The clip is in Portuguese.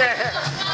É.